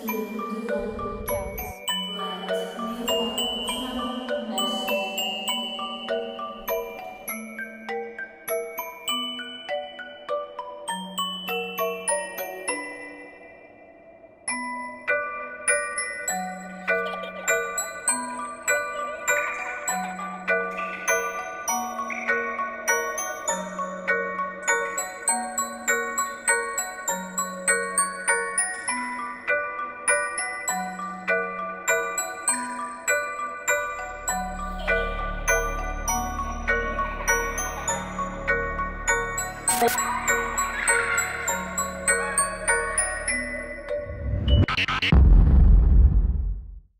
Sim. Bye.